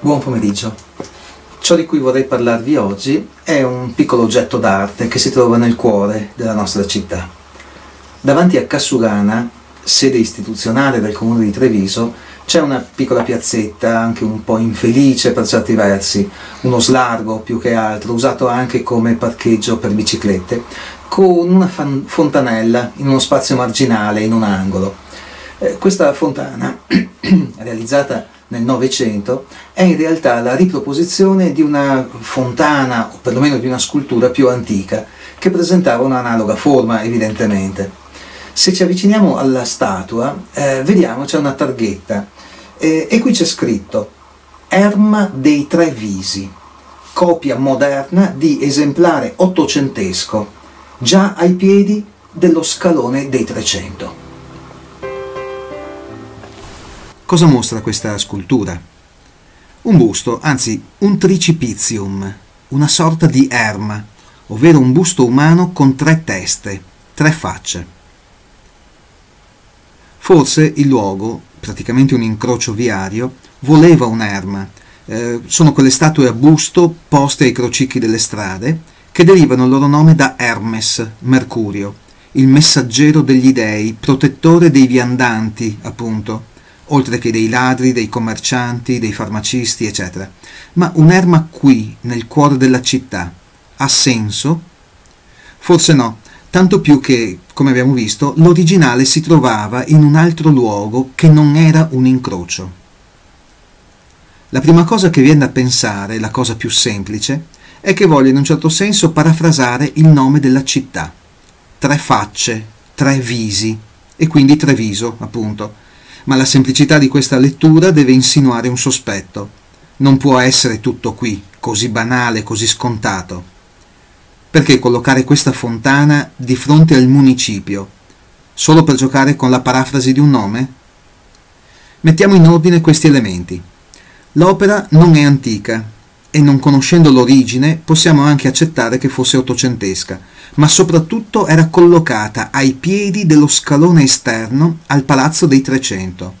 Buon pomeriggio. Ciò di cui vorrei parlarvi oggi è un piccolo oggetto d'arte che si trova nel cuore della nostra città. Davanti a Cassugana, sede istituzionale del comune di Treviso, c'è una piccola piazzetta, anche un po' infelice per certi versi, uno slargo più che altro, usato anche come parcheggio per biciclette, con una fontanella in uno spazio marginale, in un angolo. Eh, questa fontana, realizzata nel Novecento è in realtà la riproposizione di una fontana o perlomeno di una scultura più antica che presentava un'analoga forma evidentemente. Se ci avviciniamo alla statua eh, vediamo c'è una targhetta eh, e qui c'è scritto Erma dei Tre Visi, copia moderna di esemplare ottocentesco, già ai piedi dello scalone dei Trecento. Cosa mostra questa scultura? Un busto, anzi un tricipizium, una sorta di erma, ovvero un busto umano con tre teste, tre facce. Forse il luogo, praticamente un incrocio viario, voleva un'erma. Eh, sono quelle statue a busto poste ai crocicchi delle strade che derivano il loro nome da Hermes, Mercurio, il messaggero degli dei, protettore dei viandanti, appunto oltre che dei ladri, dei commercianti, dei farmacisti, eccetera. Ma un'erma qui, nel cuore della città, ha senso? Forse no, tanto più che, come abbiamo visto, l'originale si trovava in un altro luogo che non era un incrocio. La prima cosa che viene da pensare, la cosa più semplice, è che voglia in un certo senso parafrasare il nome della città. Tre facce, tre visi, e quindi Treviso, appunto ma la semplicità di questa lettura deve insinuare un sospetto. Non può essere tutto qui, così banale, così scontato. Perché collocare questa fontana di fronte al municipio? Solo per giocare con la parafrasi di un nome? Mettiamo in ordine questi elementi. L'opera non è antica e non conoscendo l'origine possiamo anche accettare che fosse ottocentesca, ma soprattutto era collocata ai piedi dello scalone esterno al Palazzo dei Trecento,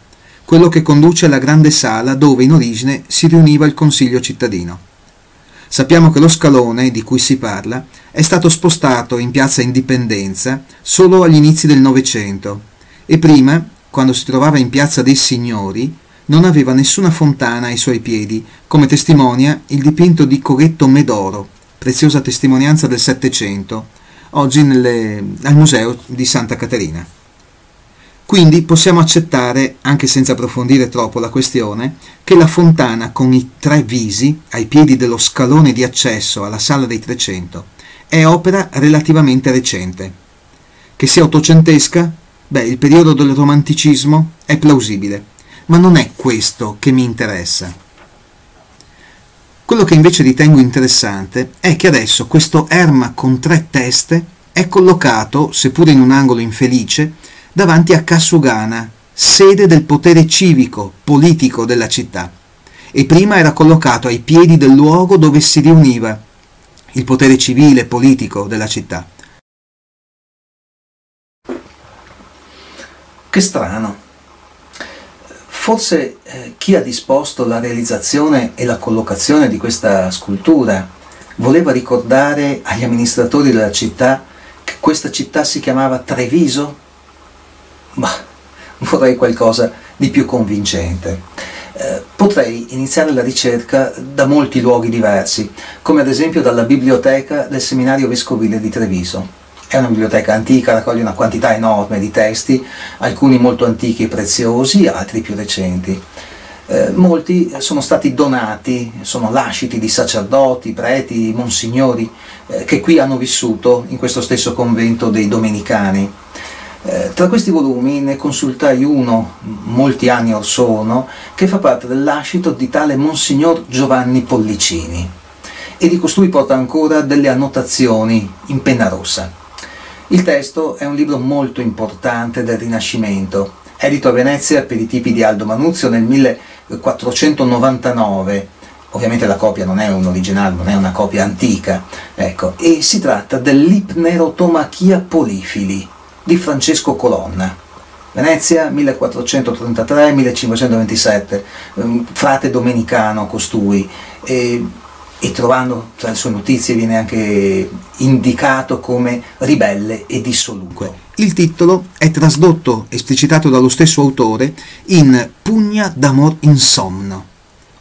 quello che conduce alla grande sala dove in origine si riuniva il Consiglio cittadino. Sappiamo che lo scalone di cui si parla è stato spostato in piazza Indipendenza solo agli inizi del Novecento e prima, quando si trovava in piazza dei Signori, non aveva nessuna fontana ai suoi piedi, come testimonia il dipinto di Coretto Medoro, preziosa testimonianza del Settecento, oggi nelle, al Museo di Santa Caterina. Quindi possiamo accettare, anche senza approfondire troppo la questione, che la fontana con i tre visi ai piedi dello scalone di accesso alla Sala dei Trecento è opera relativamente recente. Che sia ottocentesca? Beh, il periodo del romanticismo è plausibile, ma non è questo che mi interessa. Quello che invece ritengo interessante è che adesso questo erma con tre teste è collocato, seppur in un angolo infelice, davanti a Kasugana, sede del potere civico, politico della città, e prima era collocato ai piedi del luogo dove si riuniva il potere civile, politico della città. Che strano. Forse eh, chi ha disposto la realizzazione e la collocazione di questa scultura voleva ricordare agli amministratori della città che questa città si chiamava Treviso? Ma vorrei qualcosa di più convincente. Eh, potrei iniziare la ricerca da molti luoghi diversi, come ad esempio dalla biblioteca del seminario vescovile di Treviso. È una biblioteca antica, raccoglie una quantità enorme di testi, alcuni molto antichi e preziosi, altri più recenti. Eh, molti sono stati donati, sono lasciti di sacerdoti, preti, monsignori eh, che qui hanno vissuto in questo stesso convento dei Domenicani. Eh, tra questi volumi ne consultai uno molti anni or sono che fa parte del lascito di tale Monsignor Giovanni Pollicini e di costui porta ancora delle annotazioni in penna rossa. Il testo è un libro molto importante del Rinascimento, edito a Venezia per i tipi di Aldo Manuzio nel 1499. Ovviamente la copia non è un originale, non è una copia antica, ecco, e si tratta dell'Ipnerotomachia Polifili di Francesco Colonna. Venezia 1433-1527, ehm, frate domenicano costui, e, e trovando tra le sue notizie viene anche indicato come ribelle e dissoluto. Il titolo è trasdotto, esplicitato dallo stesso autore, in Pugna d'amor insomno,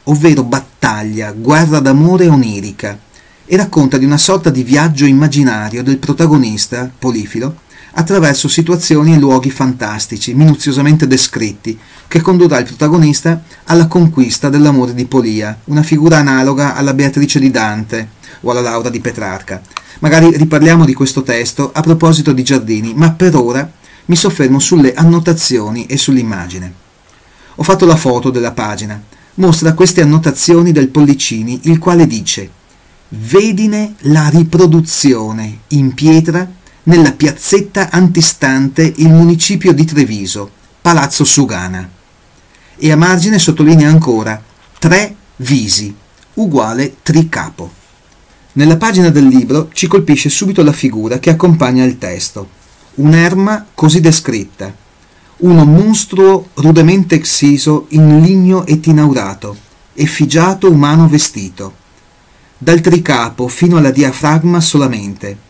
ovvero battaglia, guerra d'amore onirica, e racconta di una sorta di viaggio immaginario del protagonista, Polifilo, attraverso situazioni e luoghi fantastici, minuziosamente descritti, che condurrà il protagonista alla conquista dell'amore di Polia, una figura analoga alla Beatrice di Dante o alla Laura di Petrarca. Magari riparliamo di questo testo a proposito di giardini, ma per ora mi soffermo sulle annotazioni e sull'immagine. Ho fatto la foto della pagina. Mostra queste annotazioni del Pollicini, il quale dice Vedine la riproduzione in pietra nella piazzetta antistante il municipio di Treviso, Palazzo Sugana. E a margine sottolinea ancora tre visi, uguale tricapo. Nella pagina del libro ci colpisce subito la figura che accompagna il testo, un'erma così descritta, uno monstruo rudemente exciso in ligno etinaurato, effigiato umano vestito, dal tricapo fino alla diafragma solamente,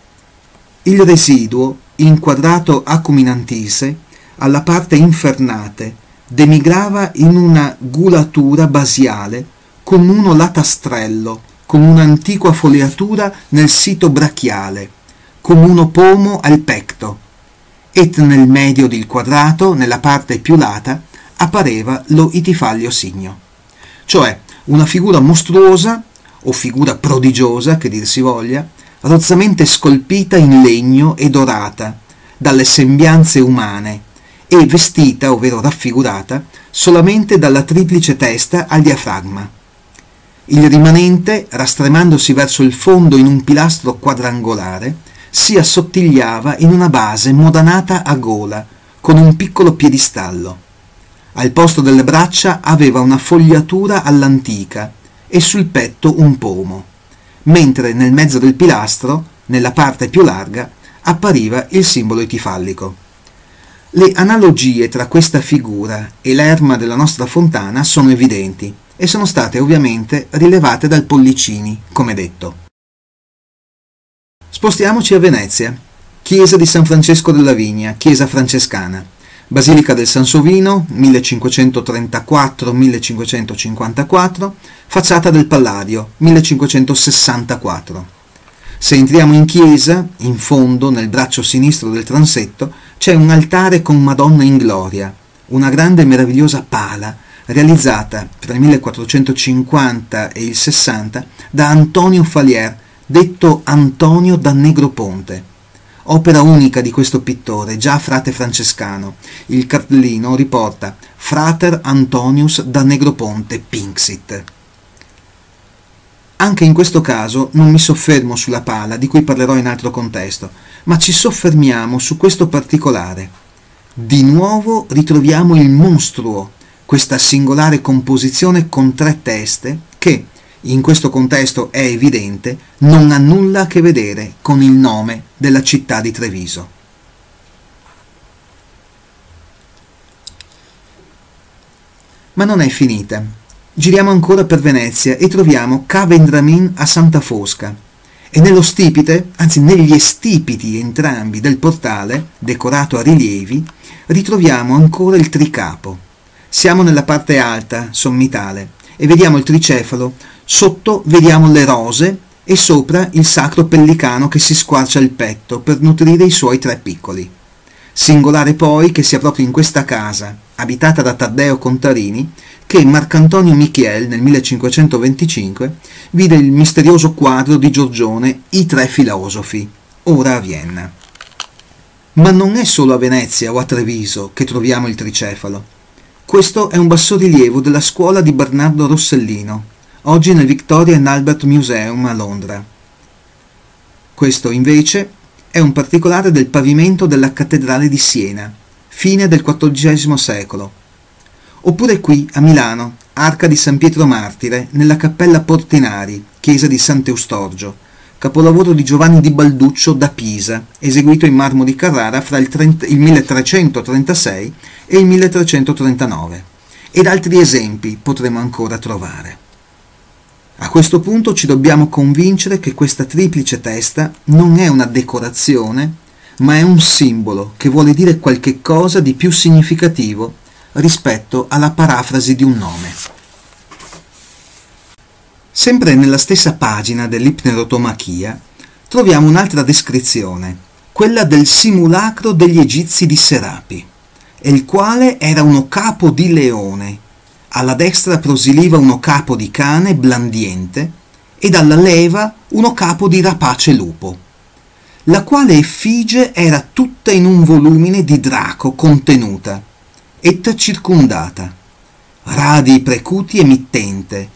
il residuo, inquadrato acuminantise, alla parte infernate, demigrava in una gulatura basiale come uno latastrello, come un'antiqua foliatura nel sito brachiale, come uno pomo al pecto, et nel medio del quadrato, nella parte più lata, appareva lo itifaglio signo. Cioè una figura mostruosa, o figura prodigiosa, che dir si voglia, rozzamente scolpita in legno e dorata dalle sembianze umane e vestita, ovvero raffigurata, solamente dalla triplice testa al diafragma. Il rimanente, rastremandosi verso il fondo in un pilastro quadrangolare, si assottigliava in una base modanata a gola, con un piccolo piedistallo. Al posto delle braccia aveva una fogliatura all'antica e sul petto un pomo mentre nel mezzo del pilastro, nella parte più larga, appariva il simbolo etifallico. Le analogie tra questa figura e l'erma della nostra fontana sono evidenti e sono state ovviamente rilevate dal Pollicini, come detto. Spostiamoci a Venezia, chiesa di San Francesco della Vigna, chiesa francescana. Basilica del Sansovino 1534-1554, facciata del Palladio 1564. Se entriamo in chiesa, in fondo, nel braccio sinistro del transetto, c'è un altare con Madonna in gloria, una grande e meravigliosa pala realizzata tra il 1450 e il 60 da Antonio Falier, detto Antonio da Negroponte opera unica di questo pittore, già frate francescano. Il cartellino riporta Frater Antonius da Negroponte Pinxit. Anche in questo caso non mi soffermo sulla pala, di cui parlerò in altro contesto, ma ci soffermiamo su questo particolare. Di nuovo ritroviamo il monstruo, questa singolare composizione con tre teste che, in questo contesto è evidente, non ha nulla a che vedere con il nome della città di Treviso. Ma non è finita. Giriamo ancora per Venezia e troviamo Ca Vendramin a Santa Fosca. E nello stipite, anzi negli estipiti entrambi del portale, decorato a rilievi, ritroviamo ancora il tricapo. Siamo nella parte alta, sommitale, e vediamo il tricefalo Sotto vediamo le rose e sopra il sacro pellicano che si squarcia il petto per nutrire i suoi tre piccoli. Singolare poi che sia proprio in questa casa, abitata da Taddeo Contarini, che Marcantonio Michiel nel 1525 vide il misterioso quadro di Giorgione I tre filosofi, ora a Vienna. Ma non è solo a Venezia o a Treviso che troviamo il tricefalo. Questo è un bassorilievo della scuola di Bernardo Rossellino, oggi nel Victoria and Albert Museum a Londra. Questo invece è un particolare del pavimento della cattedrale di Siena, fine del XIV secolo. Oppure qui, a Milano, Arca di San Pietro Martire, nella cappella Portinari, chiesa di Sant'Eustorgio, capolavoro di Giovanni di Balduccio da Pisa, eseguito in marmo di Carrara fra il, 30, il 1336 e il 1339. Ed altri esempi potremo ancora trovare. A questo punto ci dobbiamo convincere che questa triplice testa non è una decorazione, ma è un simbolo che vuole dire qualche cosa di più significativo rispetto alla parafrasi di un nome. Sempre nella stessa pagina dell'Ipnerotomachia troviamo un'altra descrizione, quella del simulacro degli egizi di Serapi, il quale era uno capo di leone, alla destra prosiliva uno capo di cane blandiente e dalla leva uno capo di rapace lupo, la quale effigie era tutta in un volumine di draco contenuta, et circundata, radi precuti e mittente,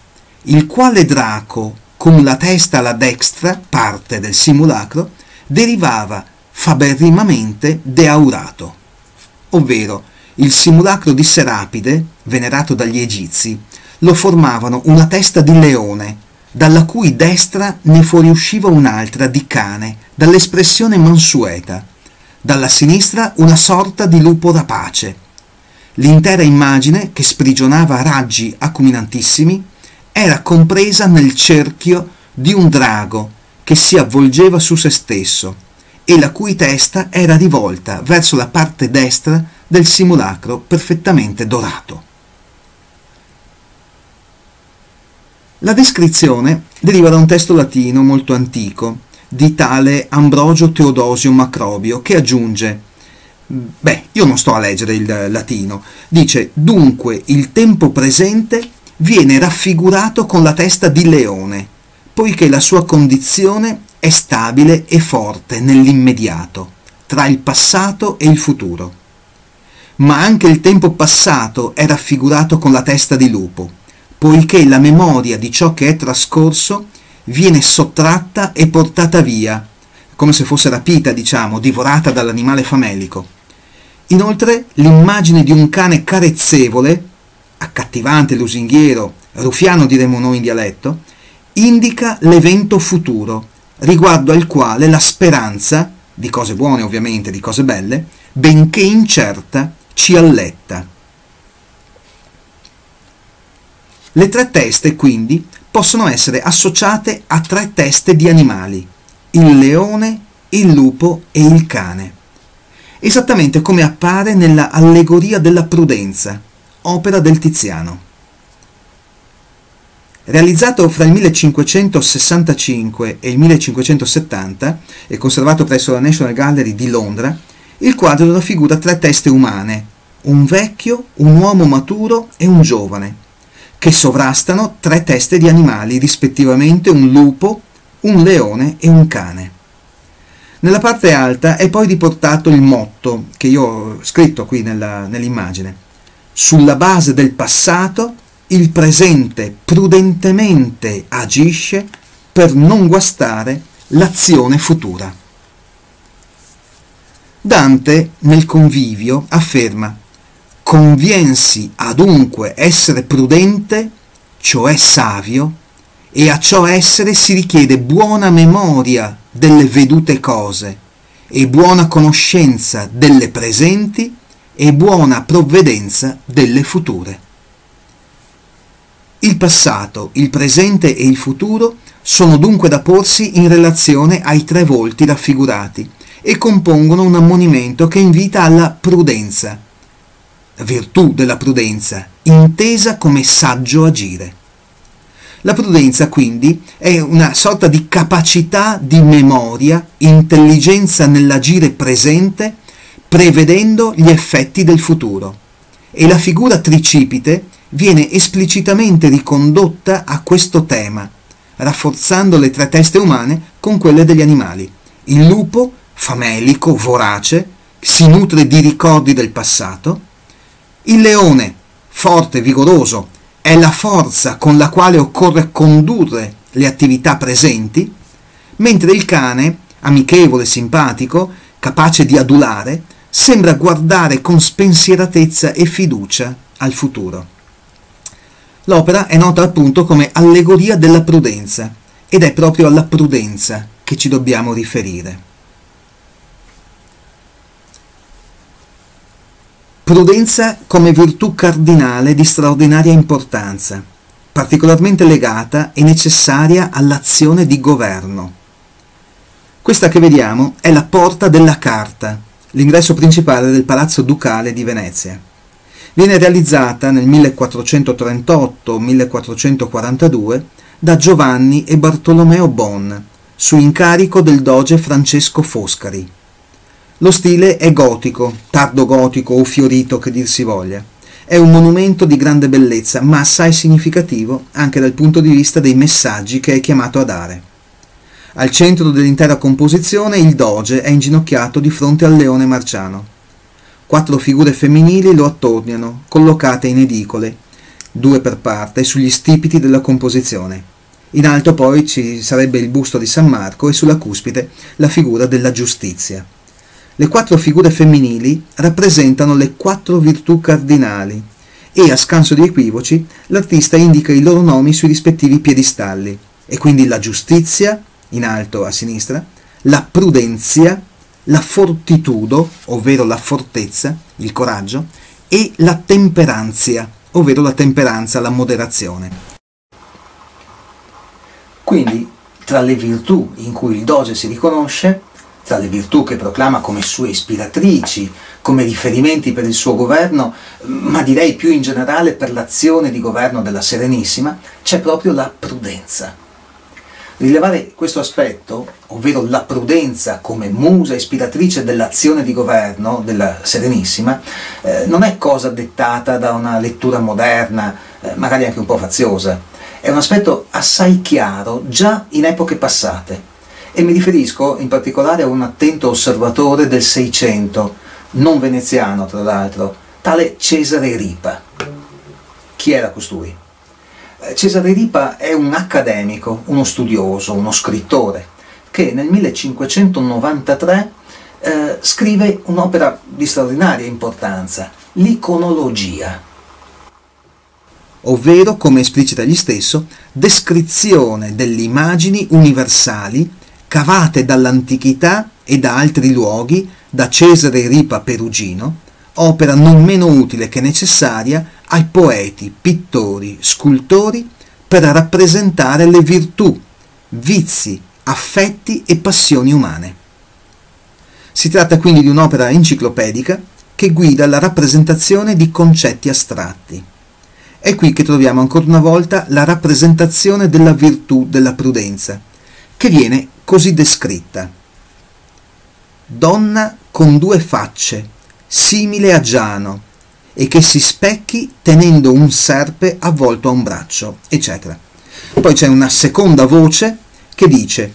il quale draco, con la testa alla destra, parte del simulacro, derivava faberrimamente de aurato, ovvero il simulacro di Serapide, venerato dagli egizi, lo formavano una testa di leone, dalla cui destra ne fuoriusciva un'altra di cane, dall'espressione mansueta, dalla sinistra una sorta di lupo rapace. L'intera immagine, che sprigionava raggi acuminantissimi, era compresa nel cerchio di un drago che si avvolgeva su se stesso e la cui testa era rivolta verso la parte destra del simulacro perfettamente dorato. La descrizione deriva da un testo latino molto antico di tale Ambrogio Teodosio Macrobio che aggiunge Beh, io non sto a leggere il latino. Dice, dunque, il tempo presente viene raffigurato con la testa di leone, poiché la sua condizione è stabile e forte nell'immediato, tra il passato e il futuro. Ma anche il tempo passato è raffigurato con la testa di lupo, poiché la memoria di ciò che è trascorso viene sottratta e portata via, come se fosse rapita, diciamo, divorata dall'animale famelico. Inoltre l'immagine di un cane carezzevole accattivante, lusinghiero, rufiano diremmo noi in dialetto, indica l'evento futuro, riguardo al quale la speranza, di cose buone ovviamente, di cose belle, benché incerta, ci alletta. Le tre teste, quindi, possono essere associate a tre teste di animali, il leone, il lupo e il cane, esattamente come appare nella allegoria della prudenza, opera del Tiziano. Realizzato fra il 1565 e il 1570 e conservato presso la National Gallery di Londra, il quadro raffigura tre teste umane, un vecchio, un uomo maturo e un giovane, che sovrastano tre teste di animali, rispettivamente un lupo, un leone e un cane. Nella parte alta è poi riportato il motto che io ho scritto qui nella, nell'immagine sulla base del passato, il presente prudentemente agisce per non guastare l'azione futura. Dante nel convivio afferma conviensi adunque essere prudente, cioè savio, e a ciò essere si richiede buona memoria delle vedute cose e buona conoscenza delle presenti e buona provvedenza delle future. Il passato, il presente e il futuro sono dunque da porsi in relazione ai tre volti raffigurati e compongono un ammonimento che invita alla prudenza, virtù della prudenza, intesa come saggio agire. La prudenza quindi è una sorta di capacità di memoria, intelligenza nell'agire presente prevedendo gli effetti del futuro. E la figura tricipite viene esplicitamente ricondotta a questo tema, rafforzando le tre teste umane con quelle degli animali. Il lupo, famelico, vorace, si nutre di ricordi del passato. Il leone, forte, vigoroso, è la forza con la quale occorre condurre le attività presenti, mentre il cane, amichevole, simpatico, capace di adulare, sembra guardare con spensieratezza e fiducia al futuro. L'opera è nota appunto come allegoria della prudenza ed è proprio alla prudenza che ci dobbiamo riferire. Prudenza come virtù cardinale di straordinaria importanza, particolarmente legata e necessaria all'azione di governo. Questa che vediamo è la Porta della Carta, l'ingresso principale del Palazzo Ducale di Venezia. Viene realizzata nel 1438-1442 da Giovanni e Bartolomeo Bon, su incarico del doge Francesco Foscari. Lo stile è gotico, tardo gotico o fiorito che dir si voglia. È un monumento di grande bellezza, ma assai significativo anche dal punto di vista dei messaggi che è chiamato a dare. Al centro dell'intera composizione il doge è inginocchiato di fronte al leone marciano. Quattro figure femminili lo attorniano, collocate in edicole, due per parte, sugli stipiti della composizione. In alto poi ci sarebbe il busto di San Marco e sulla cuspide la figura della giustizia. Le quattro figure femminili rappresentano le quattro virtù cardinali e, a scanso di equivoci, l'artista indica i loro nomi sui rispettivi piedistalli, e quindi la giustizia, in alto a sinistra, la prudenzia, la fortitudo, ovvero la fortezza, il coraggio, e la temperanzia, ovvero la temperanza, la moderazione. Quindi, tra le virtù in cui il doge si riconosce, tra le virtù che proclama come sue ispiratrici, come riferimenti per il suo governo, ma direi più in generale per l'azione di governo della Serenissima, c'è proprio la prudenza. Rilevare questo aspetto, ovvero la prudenza come musa ispiratrice dell'azione di governo della Serenissima, eh, non è cosa dettata da una lettura moderna, eh, magari anche un po' faziosa. È un aspetto assai chiaro già in epoche passate e mi riferisco in particolare a un attento osservatore del Seicento, non veneziano tra l'altro, tale Cesare Ripa. Chi era costui? Eh, Cesare Ripa è un accademico, uno studioso, uno scrittore, che nel 1593 eh, scrive un'opera di straordinaria importanza, l'iconologia, ovvero, come esplicita egli stesso, descrizione delle immagini universali cavate dall'antichità e da altri luoghi da Cesare Ripa Perugino, opera non meno utile che necessaria ai poeti, pittori, scultori per rappresentare le virtù, vizi, affetti e passioni umane. Si tratta quindi di un'opera enciclopedica che guida la rappresentazione di concetti astratti. È qui che troviamo ancora una volta la rappresentazione della virtù della prudenza, che viene così descritta. Donna con due facce, simile a Giano, e che si specchi tenendo un serpe avvolto a un braccio, eccetera. Poi c'è una seconda voce che dice,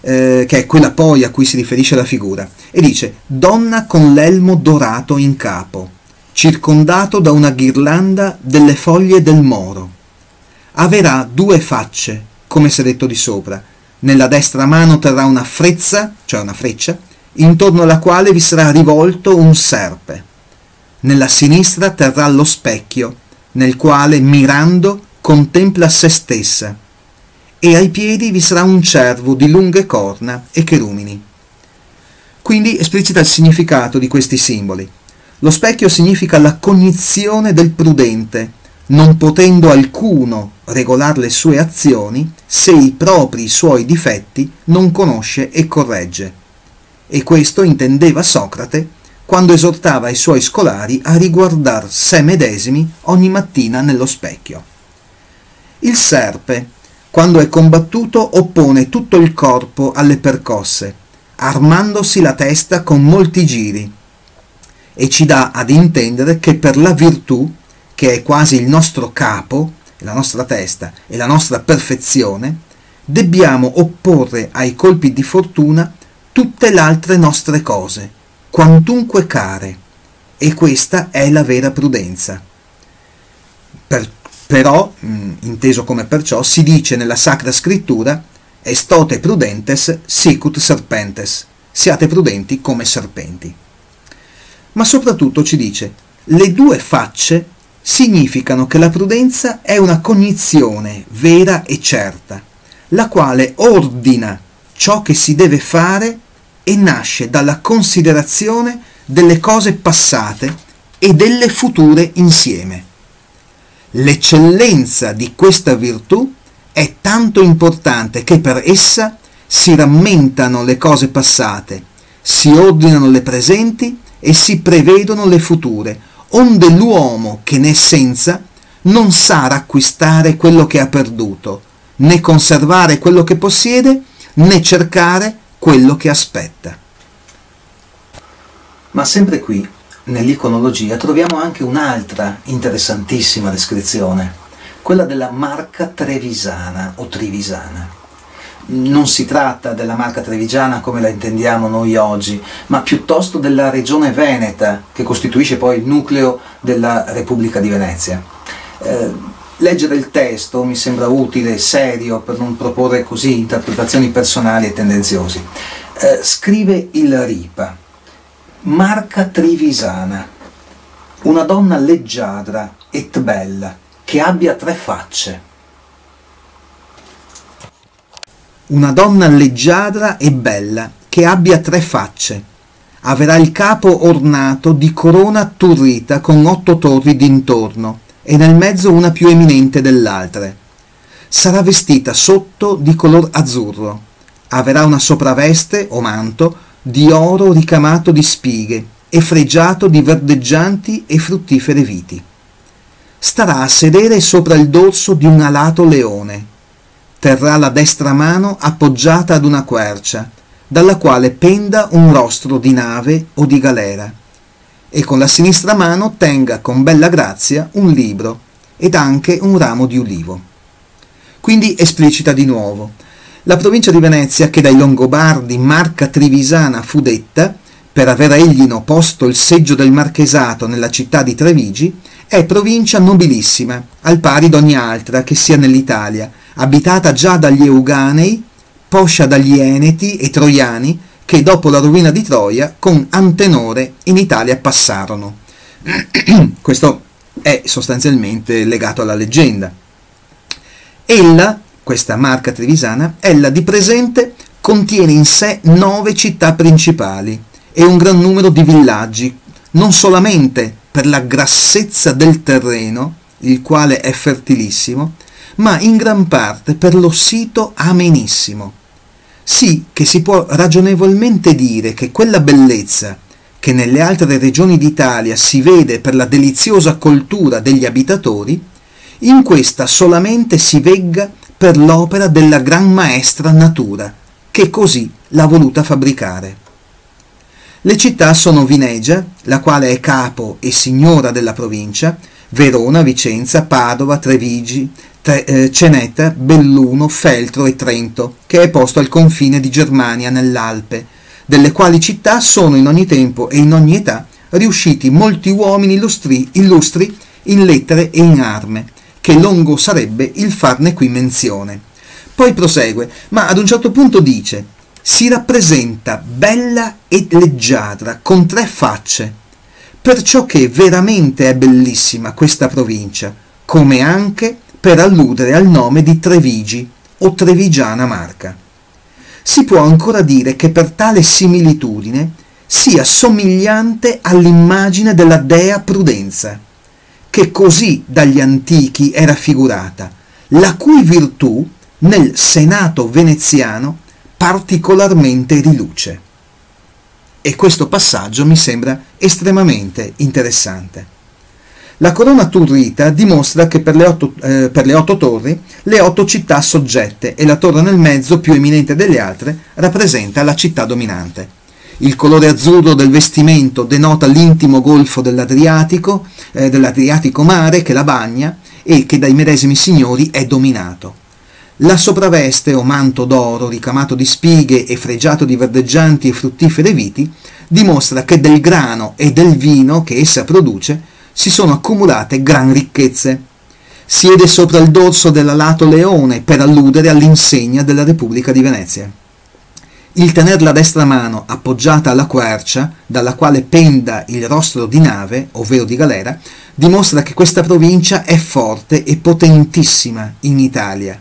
eh, che è quella poi a cui si riferisce la figura, e dice donna con l'elmo dorato in capo, circondato da una ghirlanda delle foglie del moro. Avrà due facce, come si è detto di sopra. Nella destra mano terrà una frezza, cioè una freccia, intorno alla quale vi sarà rivolto un serpe nella sinistra terrà lo specchio, nel quale, mirando, contempla se stessa, e ai piedi vi sarà un cervo di lunghe corna e cherumini. Quindi esplicita il significato di questi simboli. Lo specchio significa la cognizione del prudente, non potendo alcuno regolare le sue azioni se i propri suoi difetti non conosce e corregge. E questo intendeva Socrate quando esortava i suoi scolari a riguardar sé medesimi ogni mattina nello specchio. Il serpe, quando è combattuto, oppone tutto il corpo alle percosse, armandosi la testa con molti giri, e ci dà ad intendere che per la virtù, che è quasi il nostro capo, la nostra testa e la nostra perfezione, dobbiamo opporre ai colpi di fortuna tutte le altre nostre cose, quantunque care, e questa è la vera prudenza. Per, però, mh, inteso come perciò, si dice nella Sacra Scrittura Estote prudentes sicut serpentes, siate prudenti come serpenti. Ma soprattutto ci dice, le due facce significano che la prudenza è una cognizione vera e certa, la quale ordina ciò che si deve fare e nasce dalla considerazione delle cose passate e delle future insieme. L'eccellenza di questa virtù è tanto importante che per essa si rammentano le cose passate, si ordinano le presenti e si prevedono le future, onde l'uomo che ne è senza non sa racquistare quello che ha perduto, né conservare quello che possiede, né cercare quello che aspetta. Ma sempre qui, nell'iconologia, troviamo anche un'altra interessantissima descrizione, quella della marca trevisana o trivisana. Non si tratta della marca trevigiana come la intendiamo noi oggi, ma piuttosto della regione veneta, che costituisce poi il nucleo della Repubblica di Venezia. Eh, leggere il testo mi sembra utile serio per non proporre così interpretazioni personali e tendenziosi. Eh, scrive il Ripa, Marca Trivisana, una donna leggiadra et bella, che abbia tre facce. Una donna leggiadra e bella, che abbia tre facce. Avrà il capo ornato di corona turrita con otto torri d'intorno e nel mezzo una più eminente dell'altre. Sarà vestita sotto di color azzurro. Avrà una sopraveste o manto di oro ricamato di spighe e fregiato di verdeggianti e fruttifere viti. Starà a sedere sopra il dorso di un alato leone. Terrà la destra mano appoggiata ad una quercia, dalla quale penda un rostro di nave o di galera e con la sinistra mano tenga con bella grazia un libro ed anche un ramo di ulivo. Quindi esplicita di nuovo. La provincia di Venezia, che dai Longobardi Marca Trivisana fu detta, per aver eglino posto il seggio del marchesato nella città di Trevigi, è provincia nobilissima, al pari d'ogni altra che sia nell'Italia, abitata già dagli Euganei, poscia dagli Eneti e Troiani, che dopo la rovina di Troia con Antenore in Italia passarono. Questo è sostanzialmente legato alla leggenda. Ella, questa marca trevisana, ella di presente contiene in sé nove città principali e un gran numero di villaggi, non solamente per la grassezza del terreno, il quale è fertilissimo, ma in gran parte per lo sito amenissimo sì che si può ragionevolmente dire che quella bellezza che nelle altre regioni d'Italia si vede per la deliziosa coltura degli abitatori, in questa solamente si vegga per l'opera della gran maestra natura, che così l'ha voluta fabbricare. Le città sono Vinegia, la quale è capo e signora della provincia, Verona, Vicenza, Padova, Trevigi, Tre, eh, Ceneta, Belluno, Feltro e Trento, che è posto al confine di Germania nell'Alpe, delle quali città sono in ogni tempo e in ogni età riusciti molti uomini illustri, illustri in lettere e in arme, che lungo sarebbe il farne qui menzione. Poi prosegue, ma ad un certo punto dice, si rappresenta bella e leggiadra, con tre facce, perciò che veramente è bellissima questa provincia, come anche per alludere al nome di Trevigi o Trevigiana Marca. Si può ancora dire che per tale similitudine sia somigliante all'immagine della dea Prudenza, che così dagli antichi era figurata, la cui virtù nel Senato veneziano particolarmente riluce. E questo passaggio mi sembra estremamente interessante. La corona turrita dimostra che per le, otto, eh, per le otto torri, le otto città soggette e la torre nel mezzo, più eminente delle altre, rappresenta la città dominante. Il colore azzurro del vestimento denota l'intimo golfo dell'Adriatico, eh, dell'Adriatico mare che la bagna e che dai medesimi signori è dominato. La sopraveste o manto d'oro ricamato di spighe e fregiato di verdeggianti e fruttifere viti dimostra che del grano e del vino che essa produce si sono accumulate gran ricchezze. Siede sopra il dorso dell'alato leone per alludere all'insegna della Repubblica di Venezia. Il tener la destra mano appoggiata alla quercia, dalla quale penda il rostro di nave, ovvero di galera, dimostra che questa provincia è forte e potentissima in Italia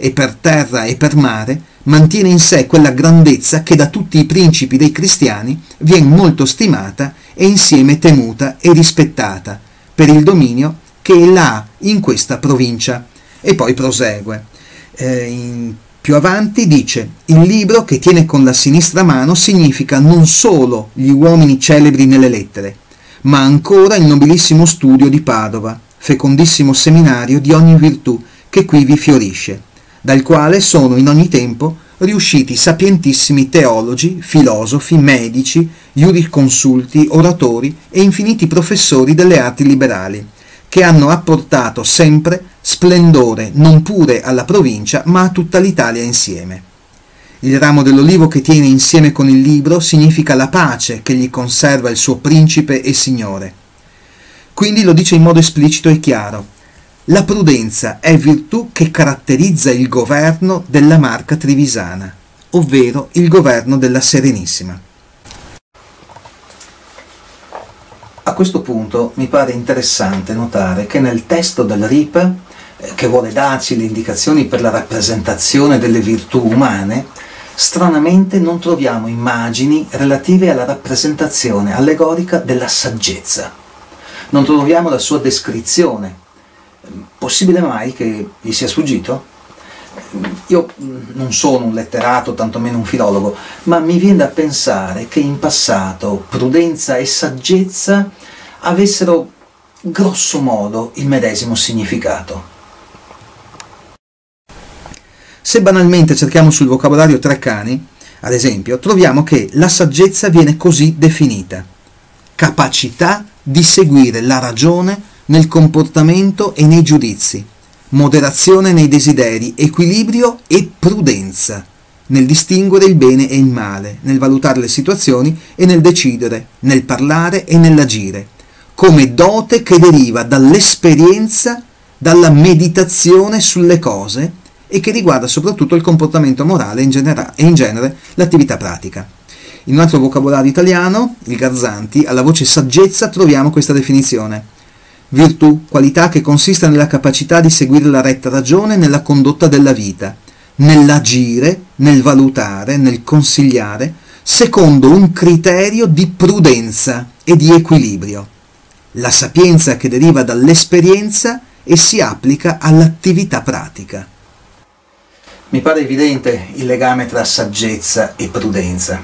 e per terra e per mare, mantiene in sé quella grandezza che da tutti i principi dei cristiani viene molto stimata e insieme temuta e rispettata per il dominio che ella ha in questa provincia. E poi prosegue. Eh, in, più avanti dice, il libro che tiene con la sinistra mano significa non solo gli uomini celebri nelle lettere, ma ancora il nobilissimo studio di Padova, fecondissimo seminario di ogni virtù che qui vi fiorisce, dal quale sono in ogni tempo riusciti sapientissimi teologi, filosofi, medici, giuriconsulti, oratori e infiniti professori delle arti liberali, che hanno apportato sempre splendore non pure alla provincia ma a tutta l'Italia insieme. Il ramo dell'olivo che tiene insieme con il libro significa la pace che gli conserva il suo principe e signore. Quindi lo dice in modo esplicito e chiaro. La prudenza è virtù che caratterizza il governo della Marca Trivisana, ovvero il governo della Serenissima. A questo punto mi pare interessante notare che nel testo del RIP, eh, che vuole darci le indicazioni per la rappresentazione delle virtù umane, stranamente non troviamo immagini relative alla rappresentazione allegorica della saggezza. Non troviamo la sua descrizione. Possibile mai che gli sia sfuggito? Io non sono un letterato, tantomeno un filologo, ma mi viene da pensare che in passato prudenza e saggezza avessero grosso modo il medesimo significato. Se banalmente cerchiamo sul vocabolario Treccani, ad esempio, troviamo che la saggezza viene così definita. Capacità di seguire la ragione nel comportamento e nei giudizi, moderazione nei desideri, equilibrio e prudenza nel distinguere il bene e il male, nel valutare le situazioni e nel decidere, nel parlare e nell'agire, come dote che deriva dall'esperienza, dalla meditazione sulle cose e che riguarda soprattutto il comportamento morale in genera- e in genere l'attività pratica. In un altro vocabolario italiano, il Garzanti, alla voce saggezza troviamo questa definizione Virtù, qualità che consiste nella capacità di seguire la retta ragione nella condotta della vita, nell'agire, nel valutare, nel consigliare, secondo un criterio di prudenza e di equilibrio. La sapienza che deriva dall'esperienza e si applica all'attività pratica. Mi pare evidente il legame tra saggezza e prudenza.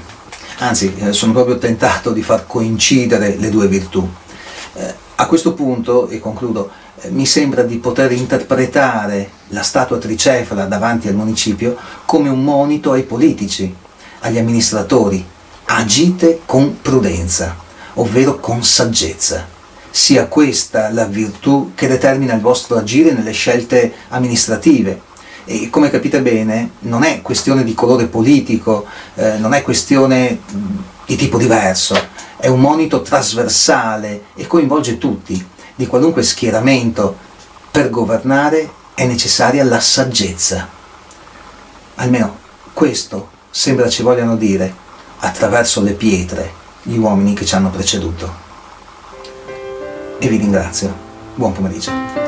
Anzi, eh, sono proprio tentato di far coincidere le due virtù. A questo punto, e concludo, eh, mi sembra di poter interpretare la statua tricefala davanti al municipio come un monito ai politici, agli amministratori. Agite con prudenza, ovvero con saggezza. Sia questa la virtù che determina il vostro agire nelle scelte amministrative. E come capite bene, non è questione di colore politico, eh, non è questione di tipo diverso, è un monito trasversale e coinvolge tutti, di qualunque schieramento. Per governare è necessaria la saggezza. Almeno questo sembra ci vogliano dire attraverso le pietre gli uomini che ci hanno preceduto. E vi ringrazio. Buon pomeriggio.